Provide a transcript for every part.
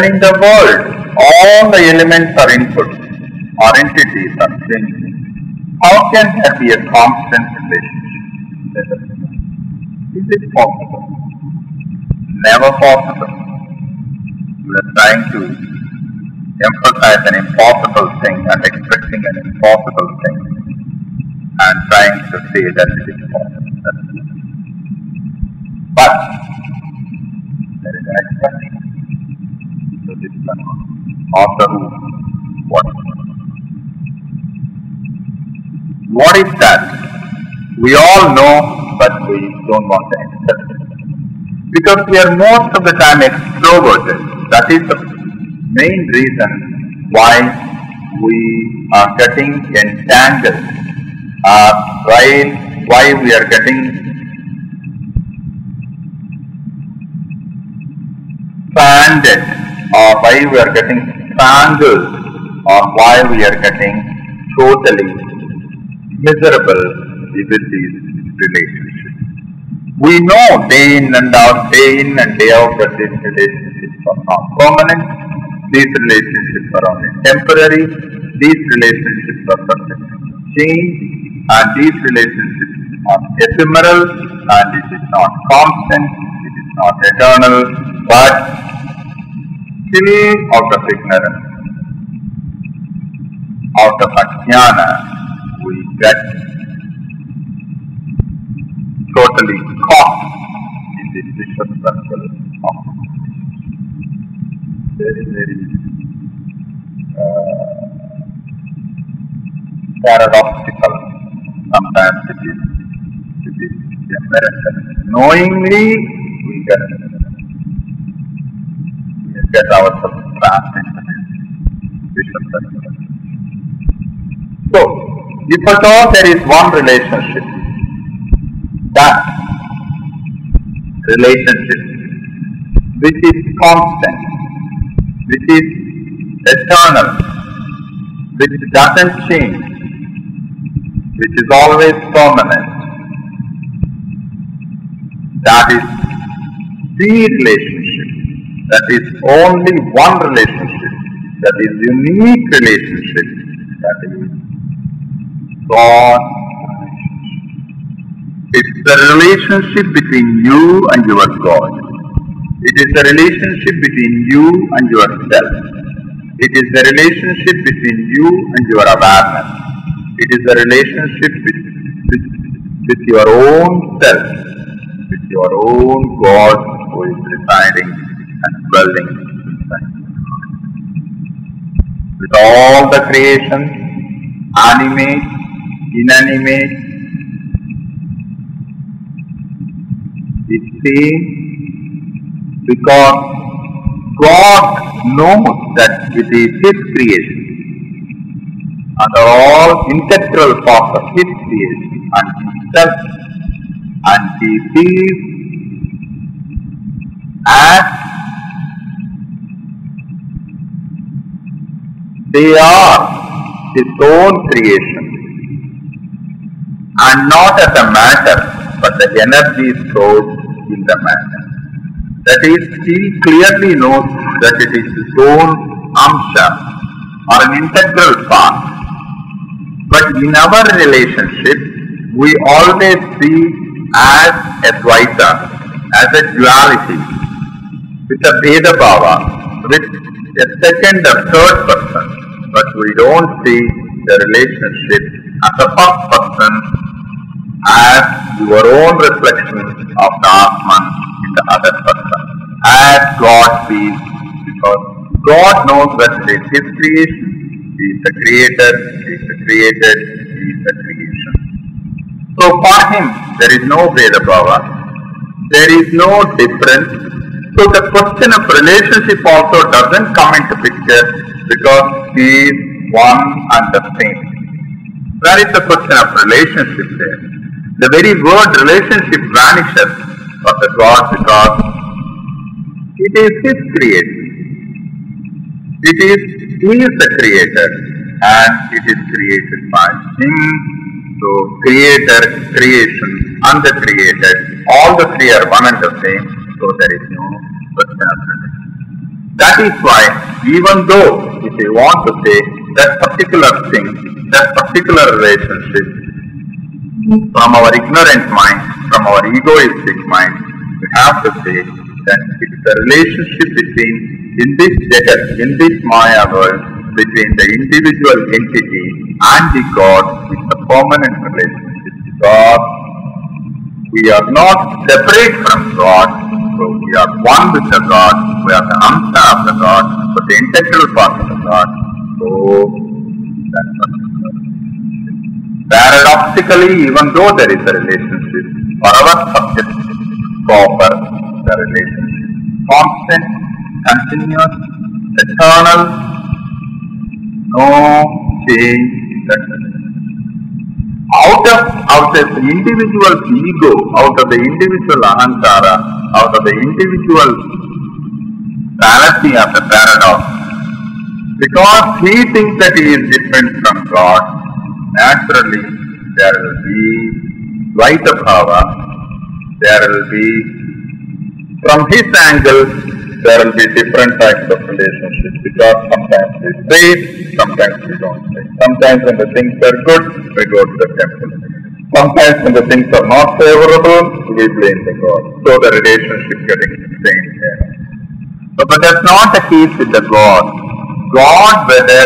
In the world all the elements are input or entities are changing, how can there be a constant relationship? Is it possible? Never possible. We are trying to emphasize an impossible thing and expecting an impossible thing and trying to say that it is possible. But there is an exception. This rule. What? What is that? We all know, but we don't want to accept it. Because we are most of the time extroverted. That is the main reason why we are getting entangled, uh, why, why we are getting stranded, or why we are getting strangled, or uh, why we are getting totally miserable with these relationships. We know day in and out, day in and day out that these relationships are not permanent, these relationships are only temporary, these relationships are subject to change, and these relationships are ephemeral, and it is not constant, it is not eternal, but still out of ignorance, out of ajnana, we get totally caught in this vicious circle of very, very uh, paradoxical. Sometimes it is, it is. Knowingly, we get, So, if at all there is one relationship, that relationship which is constant, which is eternal, which doesn't change, which is always permanent, that is the relationship, that is only one relationship, that is unique relationship, that is God it's the relationship between you and your God. It is the relationship between you and yourself. It is the relationship between you and your awareness. It is the relationship with, with, with your own self, with your own God who is residing and dwelling. With all the creations, animate, inanimate, is same because God knows that it is His creation and are all integral parts of His creation and Himself and He sees they are His own creation and not as a matter but the energy stored in the matter. That is, he clearly knows that it is his own amsha or an integral part. But in our relationship, we always see as a dvaita, as a duality, with a Bheda Bhava, with a second or third person, but we don't see the relationship as a first person as your own reflection of the Atman in the other person, as God sees, because God knows that it is His creation, He is the creator, He is the created, He is the creation. So for Him, there is no Bheda Bhava, there is no difference. So the question of relationship also doesn't come into picture because is one and the same. Where is the question of relationship there? The very word relationship vanishes for the God because it is His creation. It is He is the creator and it is created by Him. So creator, creation and the created, all the three are one and the same, so there is no question of relationship. That is why, even though you want to say that particular thing, that particular relationship, from our ignorant mind, from our egoistic mind, we have to say that it's the relationship between, in this jagat, in this Maya world, between the individual entity and the God is a permanent relationship because we are not separate from God, so we are one with the God, we are the Amsa of the God, but the integral part of the God. So that's what Paradoxically, even though there is a relationship, for our subject proper, the relationship constant, continuous, eternal, no change in that. Out of out of the individual's ego, out of the individual ahankara, out of the individual fallacy of the paradox, because he thinks that he is different from God, naturally there will be Dvaita Bhava, there will be, from his angle, there will be different types of relationships because sometimes we praise, sometimes we don't praise. Sometimes when the things are good, we go to the temple. Sometimes when the things are not favorable, we blame the God. So the relationship getting. So, but that's not the case with the God. God, whether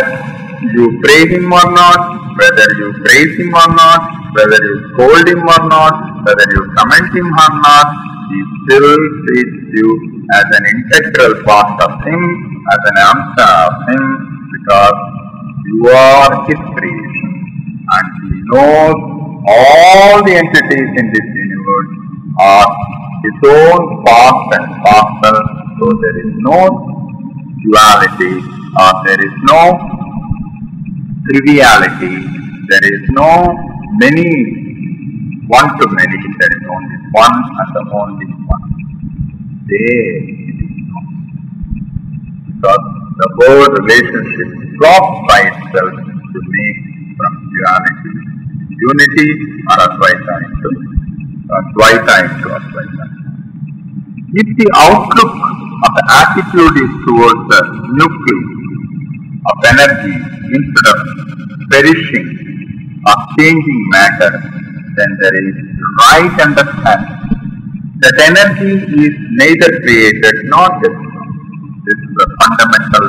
you praise Him or not, whether you praise Him or not, whether you scold Him or not, whether you comment Him or not, He still treats you as an integral part of Him, as an amsa of Him, because you are His creation. And He knows all the entities in this universe are His own part and parcel, so there is no duality or there is no triviality, there is no many, one to many, there is only one and the only one. There it is not. Because the whole relationship drops by itself to make from duality unity or Advaita into uh, Dvaita into Advaita. If the outlook of the attitude is towards the nucleus of energy instead of perishing or changing matter, then there is right understanding that energy is neither created nor destroyed. This is the fundamental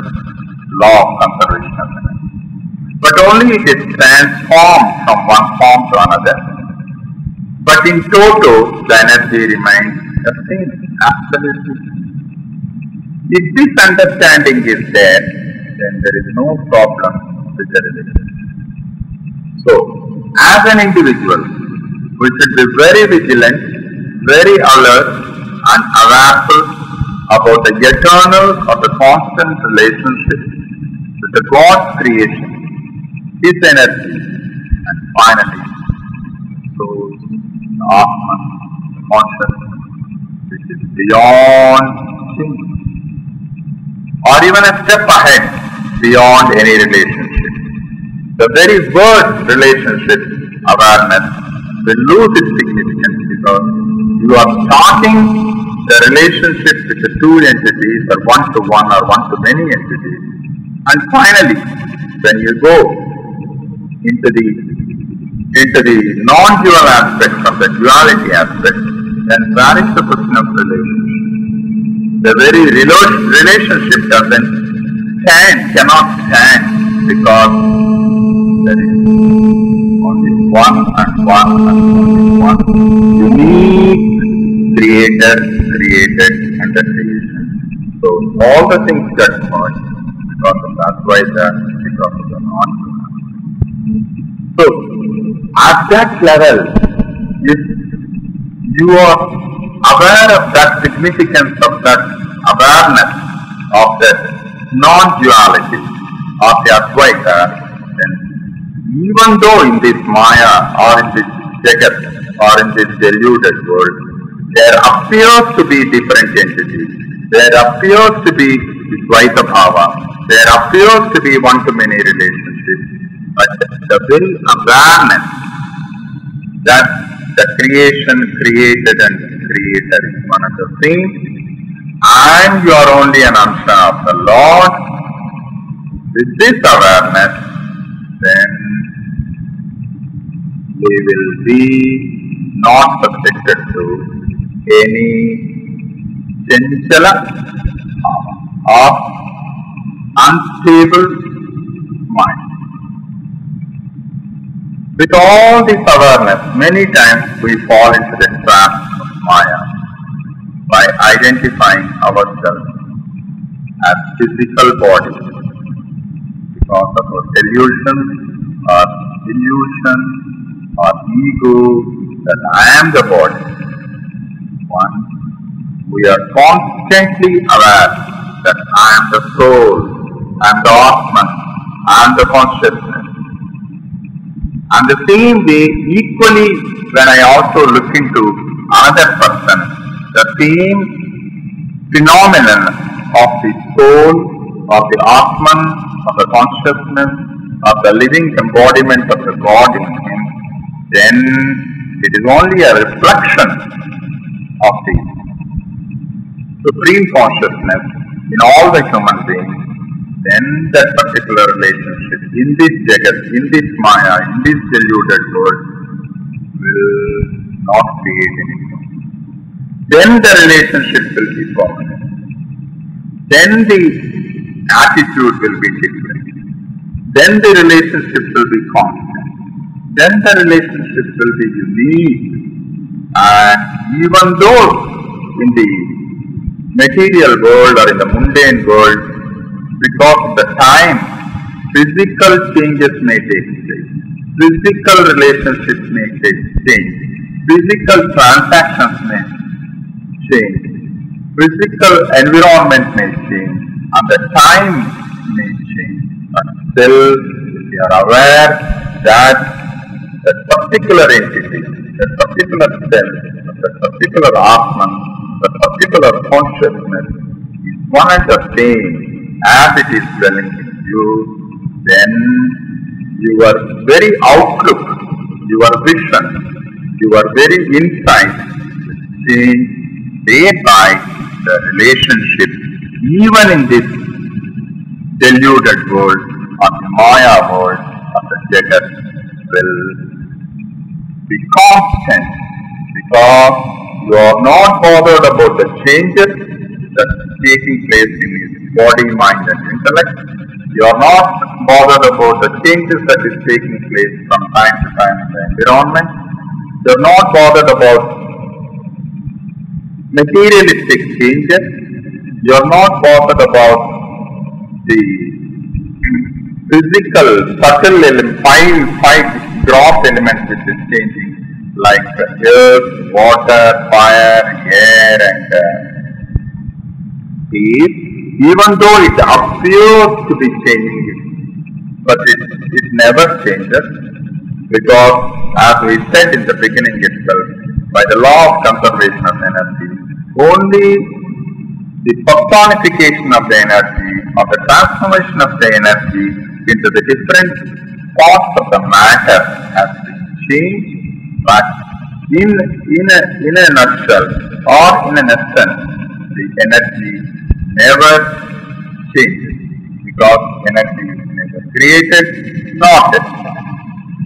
law of conservation of energy. But only it is transformed from one form to another. But in total, the energy remains the same, absolutely. If this understanding is there, then there is no problem with the relationship. So, as an individual, we should be very vigilant, very alert and awareful about the eternal or the constant relationship with the God's creation, His energy, and finally, so the Atman, consciousness, which is beyond change or even a step ahead beyond any relationship. The very word relationship awareness will lose its significance because you are starting the relationship with the two entities or one to one or one to many entities. And finally, when you go into the into the non-dual aspect of the duality aspect, then where is the question of relationship? the very relationship doesn't stand, cannot stand because there is only one and one and only one unique creator created under creation. So all the things get merged because of that why the because of the non So at that level, if you are aware of that significance of that awareness of that non-duality of the Advaita, even though in this Maya or in this Jagat or in this deluded world, there appears to be different entities, there appears to be Dvaita Bhava, there appears to be one-to-many relationships, but the very awareness that the creation created and creator is one and the same and you are only an Amsha of the Lord, with this awareness, then we will be not subjected to any chanchala or unstable mind. With all this awareness, many times we fall into the trap of Maya by identifying ourselves as physical bodies because of our delusion or illusion or ego that I am the body. One, we are constantly aware that I am the soul, I am the Atman, I am the consciousness. And the same way, equally, when I also look into another person, the same phenomenon of the soul, of the Atman, of the consciousness, of the living embodiment of the God in him, then it is only a reflection of the supreme consciousness in all the human beings, then that particular relationship in this jagat, in this maya, in this deluded world will not create any Then the relationship will be permanent. Then the attitude will be different. Then the relationship will be constant. Then the relationship will be unique. And even though in the material world or in the mundane world, because of the time, physical changes may take place. Physical relationships may take change. Physical transactions may change. Physical environment may change. And the time may change. But still, we are aware that that particular entity, that particular self, that particular Atman, that particular consciousness is one and the same as it is dwelling in you, then your very outlook, your vision, your very insight change day by the relationship, even in this deluded world, or the Maya world, of the Jagat, will be constant because you are not bothered about the changes that is taking place in his body, mind and intellect. You are not bothered about the changes that is taking place from time to time in the environment. You are not bothered about materialistic changes. You are not bothered about the physical, subtle five, five gross elements which is changing, like earth, water, fire, air, and uh, space. Even though it appears to be changing, but it, it never changes because, as we said in the beginning itself, by the law of conservation of energy, only the personification of the energy, or the transformation of the energy into the different parts of the matter has been changed, but in, in, a, in a nutshell or in an essence, the energy never changes because energy is never created nor destroyed.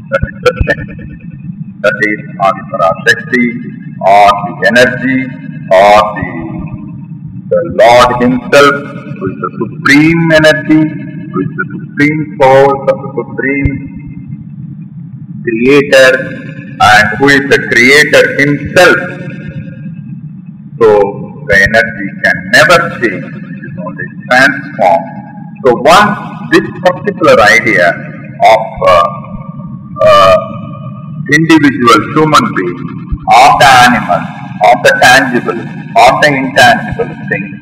That is the Shakti. That is Shakti or the energy or the, the Lord Himself who is the supreme energy, is the supreme force of the supreme creator and who is the creator himself. So the energy can never change, it is only transformed. So once this particular idea of uh, uh, individual human being, of the animal, of the tangible, of the intangible thing,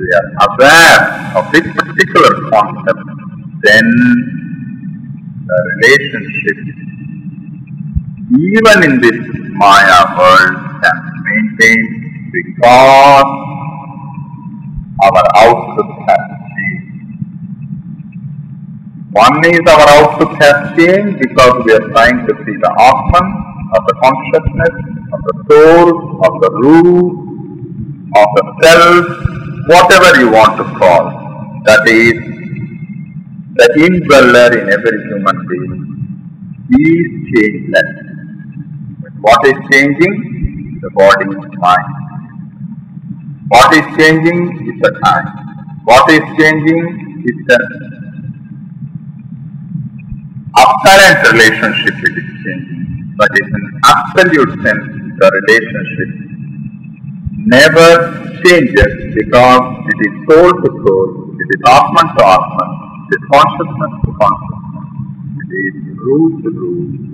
we are aware of this particular concept, then the relationship, even in this Maya world, can be maintained because our outlook has changed. One is our outlook has changed because we are trying to see the Atman of the consciousness, of the soul, of the root, of the self, whatever you want to call, that is the indweller in every human being is changeless. But what is changing? The body, mind. What is changing is the time. What is changing is the apparent relationship it is changing. But in an absolute sense, the relationship never changes because it is soul to soul, it is Atman to Atman, it is consciousness to consciousness, it is root to root,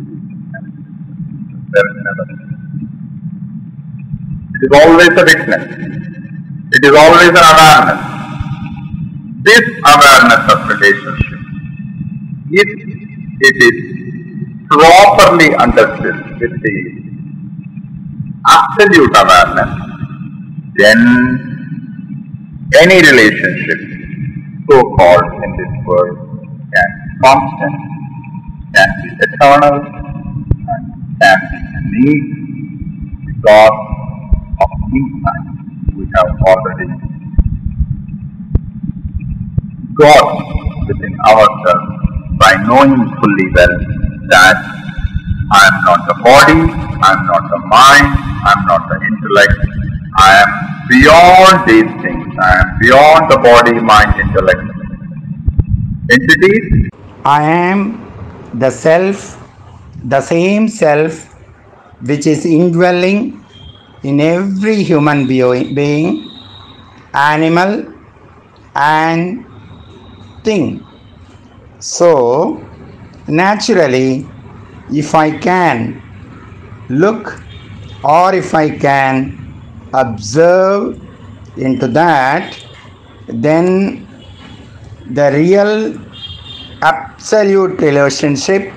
there is never It is always a witness. It is always an awareness. This awareness of relationship, if it is properly understood with the absolute awareness, then any relationship so called in this world can be constant, can be eternal, and can be unique because of insight we have already got within ourselves by knowing fully well that I am not the body, I am not the mind, I am not the intellect, I am beyond these things, I am beyond the body, mind, intellect entities. I am the self, the same self which is indwelling in every human being, animal, and thing. So, naturally, if I can look or if I can observe into that, then the real absolute relationship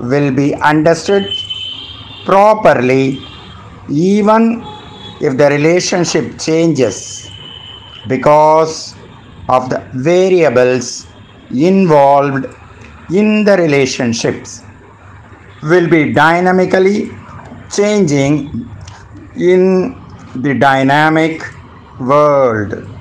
will be understood properly even if the relationship changes because of the variables involved in the relationships will be dynamically changing in the dynamic world.